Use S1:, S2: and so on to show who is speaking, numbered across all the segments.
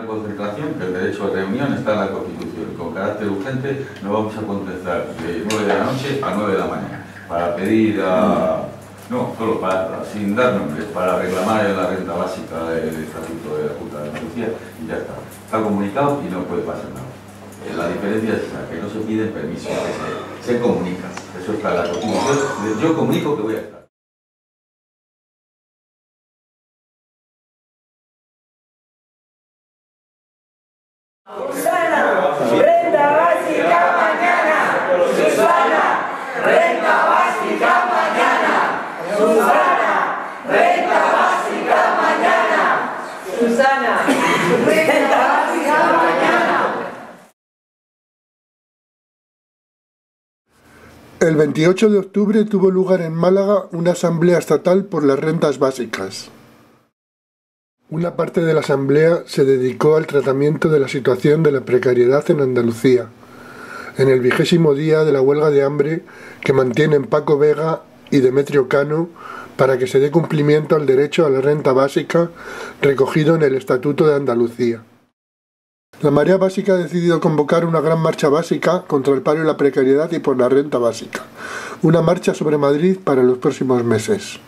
S1: de concentración, que el derecho a reunión está en la Constitución. Con carácter urgente nos vamos a contestar de 9 de la noche a 9 de la mañana para pedir a... No, solo para, sin dar nombres, para reclamar la renta básica del Estatuto de la Junta de Andalucía y ya está. Está comunicado y no puede pasar nada. Eh, La diferencia es que no se pide permiso, que se, se comunica. Eso está en la Constitución. Yo comunico que voy a estar.
S2: El 28 de octubre tuvo lugar en Málaga una asamblea estatal por las rentas básicas. Una parte de la asamblea se dedicó al tratamiento de la situación de la precariedad en Andalucía, en el vigésimo día de la huelga de hambre que mantienen Paco Vega y Demetrio Cano para que se dé cumplimiento al derecho a la renta básica recogido en el Estatuto de Andalucía. La Marea Básica ha decidido convocar una gran marcha básica contra el paro y la precariedad y por la renta básica. Una marcha sobre Madrid para los próximos meses.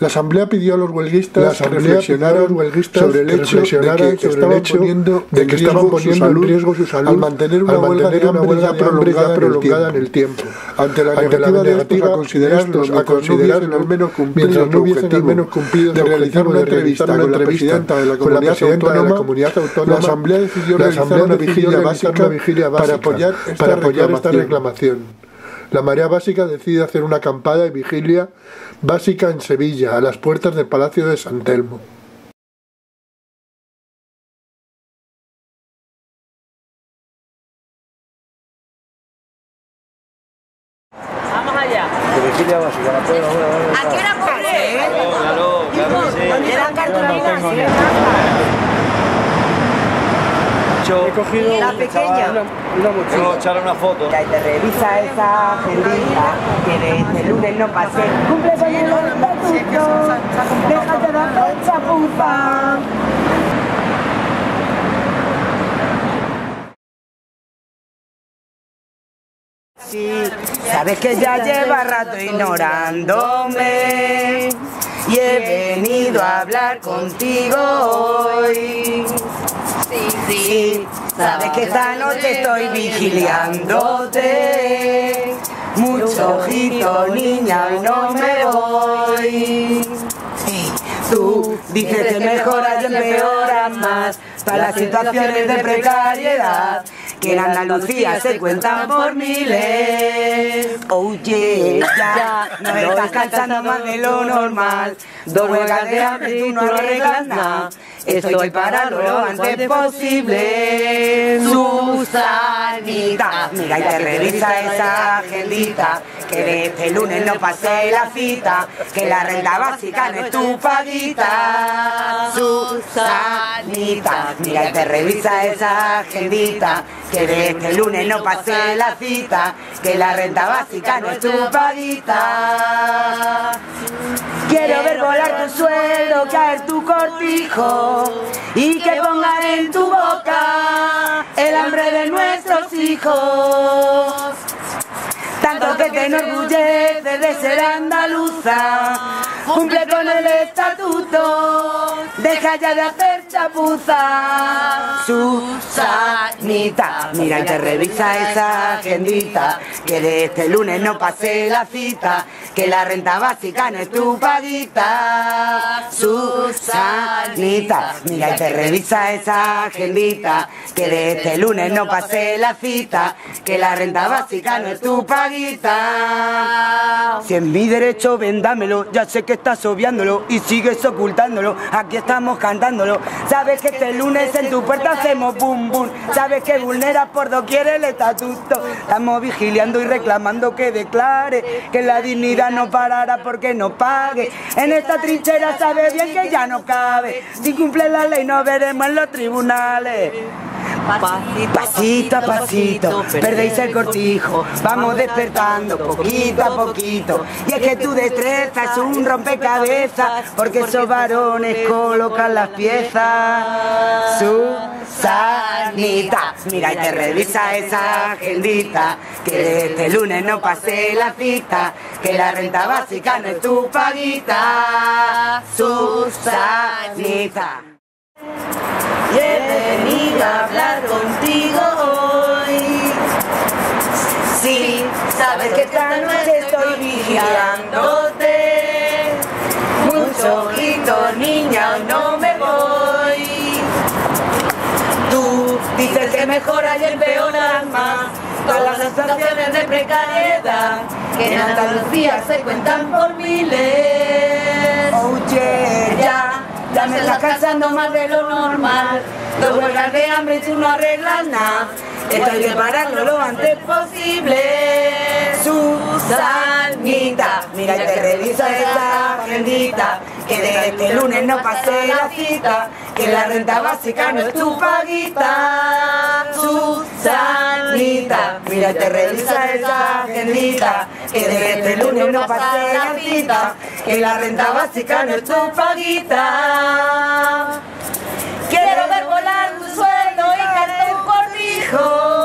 S2: La Asamblea pidió a los huelguistas que reflexionaran sobre el hecho de que estaban poniendo de que estaban poniendo en riesgo su salud al mantener una huelga de prolongada, prolongada en el tiempo. Ante la negativa de considerarlos a considerar al menos mientras no hubiesen al menos cumplido de realizar una entrevista con la presidenta de la comunidad autónoma, la Asamblea decidió realizar una vigilia básica para apoyar esta reclamación. La Marea Básica decide hacer una acampada y vigilia básica en Sevilla, a las puertas del Palacio de San Telmo.
S3: Vamos allá.
S4: vigilia básica, la puedo
S3: ¿A qué hora corre?
S4: Claro, claro, sí.
S3: Sí.
S4: He cogido
S3: La pequeña.
S4: una, una mochila. echarle una foto.
S5: Ya te revisa esa agendita que de este lunes no pase. Cumple con el estatuto. Déjate de hacer chapuza. Sí, sabes que ya lleva rato ignorándome y he venido a hablar contigo hoy. Sí, sabes que esta noche estoy vigiliándote. Mucho ojito, niña, no me voy. Sí, tú dices que mejoras y empeoras más para las situaciones de precariedad que en Andalucía se cuentan por miles. Oye, ya no estás cansando más de lo normal. Dos huelgas de hambre y tú no arreglas nada. Estoy para lo antes posible. Susanita, mira y te revisa esa agendita. Que de este lunes no pase la cita. Que la renta básica no es tu paguita. Susanita, mira y te revisa esa agendita. Que de este lunes no pase la cita. Que la renta básica no es tu paguita. Quiero ver volar tu sueldo, caer tu cortijo y que pongan en tu boca el hambre de nuestros hijos. Que te enorgullece de ser andaluza, cumple con el estatuto, deja ya de hacer chapuza. Susanita, mira y te revisa esa agendita, que de este lunes no pase la cita, que la renta básica no es tu paguita. Susanita, mira y te revisa esa agendita, que de este lunes no pase la cita, que la renta básica no es tu paguita. Si en mi derecho vendámelo, ya sé que estás obviándolo y sigues ocultándolo, aquí estamos cantándolo. Sabes que este lunes en tu puerta hacemos boom boom, sabes que vulneras por doquier el estatuto. Estamos vigiliando y reclamando que declare que la dignidad no parará porque no pague. En esta trinchera sabe bien que ya no cabe. Si cumple la ley no veremos en los tribunales. Pasito a pasito, perdéis el cortijo, vamos despertando poquito a poquito. Y es que tu destreza es un rompecabezas, porque esos varones colocan las piezas. Susanita, mira y te revisa esa agendita, que este lunes no pase la cita, que la renta básica no es tu paguita. Susanita. He venido a hablar contigo hoy. Sí, sabes que esta noche estoy vigilándote. Mucho ojito, niña, no me voy. Tú dices que mejora y empeoras más todas las sensaciones de precariedad que en Andalucía se cuentan por miles. Cansando más de lo normal. Dos huelgas de hambre y tú no arreglas nada. Esto hay que pararlo lo antes posible. Susanita, mira y te revisa esa agendita. Que de este lunes no pase la cita. Que la renta básica no es tu paguita. Susanita, mira y te revisa esa agendita. Que de este lunes no pase la cita. Que la renta básica no es tu paguita. Quiero ver volar tu sueldo y caerte un cortijo.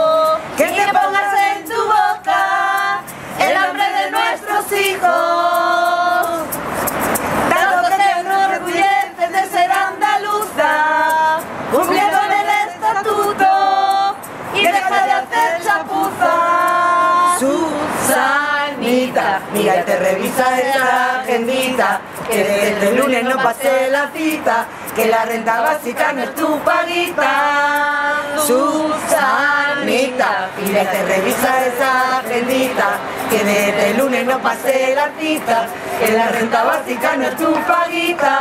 S5: Que desde este lunes no pase la cita, que la renta básica no es tu paguita. Susanita, mira y te revisa esa agendita, que desde el lunes no pase la cita, que la renta básica no es tu paguita.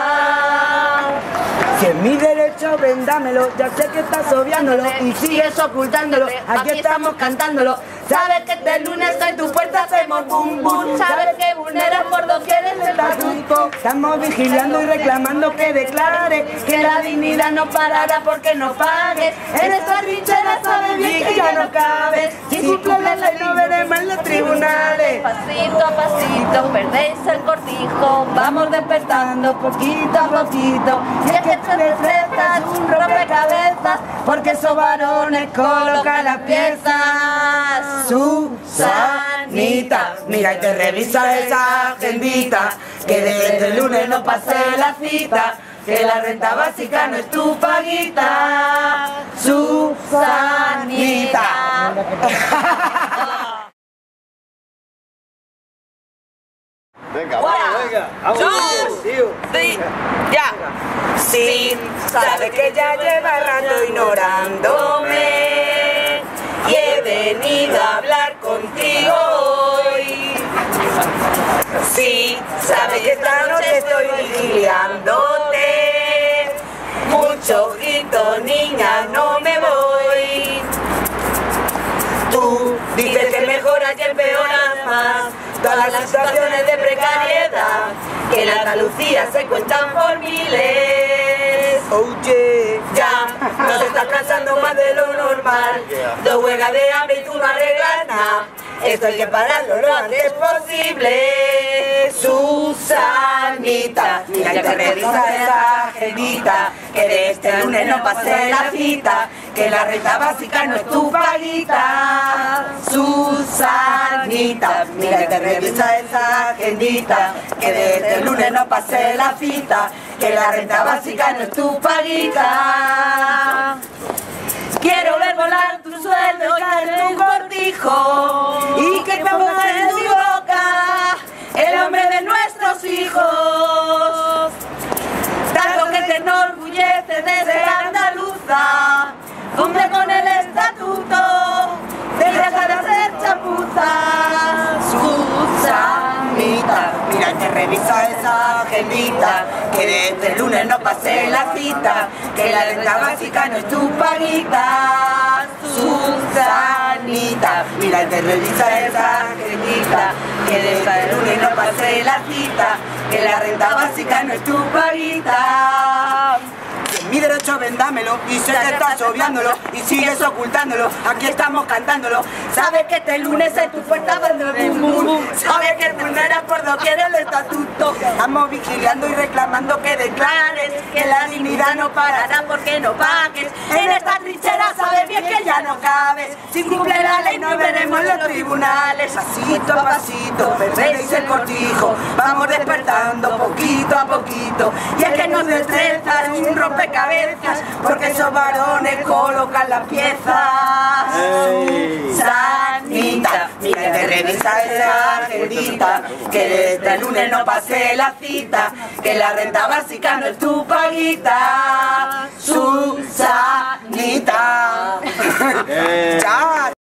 S5: Si es mi derecho, véndamelo. Ya sé que estás obviándolo y sigues ocultándolo. Aquí estamos cantándolo. Sabes que este lunes en tu puerta hacemos bum bum. Estamos vigilando y reclamando que declare que la dignidad no parará porque no pagues. En esta trinchera sabes bien que ya no cabes. Si cumples la ley no veremos en los tribunales.
S6: Pasito a pasito perdéis el cortijo, vamos despertando poquito a poquito. Y es que te destrezas un rompecabezas, porque esos varones colocan las piezas.
S5: Susanita, mira y te revisa esa agendita, que desde el lunes no pase la cita, que la renta básica no es tu paguita. Susanita.
S4: Venga, vamos, venga. Vamos, tío.
S5: Sí, ya. Sí, sabe que ya lleva rato ignorándome y he venido a hablar contigo hoy. Sí, sabe que esta noche estoy vigilándote. Mucho ojito, niña, no me voy. Tú dices que mejoras y empeoras más todas las situaciones de precariedad que en Andalucía se cuentan por miles. Oye, ya nos estás cansando más de lo normal. Dos huelgas de hambre y tú no arreglas nada. Esto hay que pararlo lo antes posible. Susanita, mira que revisa esa agendita, que de este lunes no pase la cita, que la renta básica no es tu paguita. Susanita, mira que revisa esa agendita, que de este lunes no pase la cita, que la renta básica no es tu paguita. Quiero ver volar tu sueldo y tu cortijo y que te pongas en tu boca el hombre de nuestros hijos. Tanto que te enorgullece de ser andaluza, cumple con el estatuto, te deja de hacer chapuza. Susanita, mira que revisa esa agendita, que de este lunes no pase la cita, que la renta básica no es tu paguita. Susanita, mira que revisa esa agendita, que de este lunes no pase la cita, que la renta básica no es tu paguita. Mi derecho vendámelo y sé que estás obviándolo y sigues ocultándolo. Aquí estamos cantándolo. Sabes que este lunes en tu puerta donde bum bum. Sabes que vulneras por doquier el estatuto. Estamos vigilando y reclamando que declares que la dignidad no parará porque no pagues. En esta trinchera sabes bien que ya no cabes. Si cumple la ley nos veremos en los tribunales. Pasito a pasito, perdéis el cortijo. Vamos despertando poquito a poquito. Y es que nos destreza un rompecabezas, porque esos varones colocan las piezas.
S4: Ey.
S5: Sanita, mira que revisa esa argendita, que este lunes no pase la cita, que la renta básica no es tu paguita. Susanita.
S4: Eh.